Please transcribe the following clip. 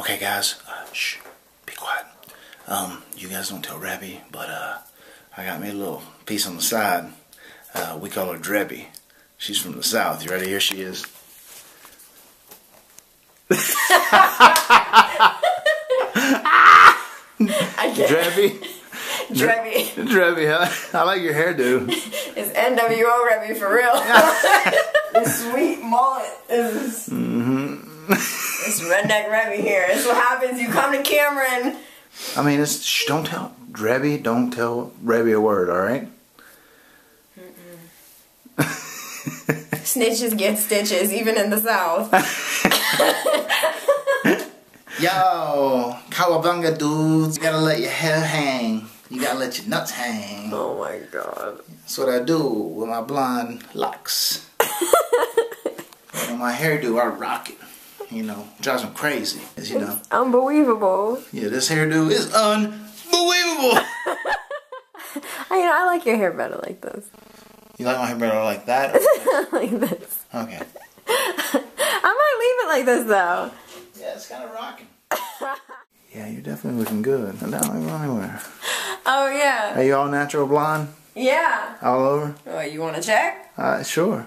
Okay, guys, uh, shh, be quiet. Um, you guys don't tell Reby, but uh, I got me a little piece on the side. Uh, we call her Drebby. She's from the south. You ready? Here she is. Drebby. Drebby. Drebby, huh? I like your hairdo. It's NWO Reby for real. this sweet mullet is. It's redneck Reby here. It's what happens. You come to Cameron. I mean, it's shh, don't tell Drebby. Don't tell Reby a word. All right. Snitches get stitches, even in the south. Yo, cowabunga dudes, you gotta let your hair hang. You gotta let your nuts hang. Oh my god. That's what I do with my blonde locks. and my hairdo, I rock it. You know, drives them crazy. As you know, Unbelievable. yeah, this hairdo is unbelievable. I, you know, I like your hair better like this. You like my hair better like that? or like this. Okay. I might leave it like this though. Yeah, it's kind of rocking. yeah, you're definitely looking good. I don't even anywhere. Oh yeah. Are you all natural blonde? Yeah. All over? Oh, you want to check? Uh, sure.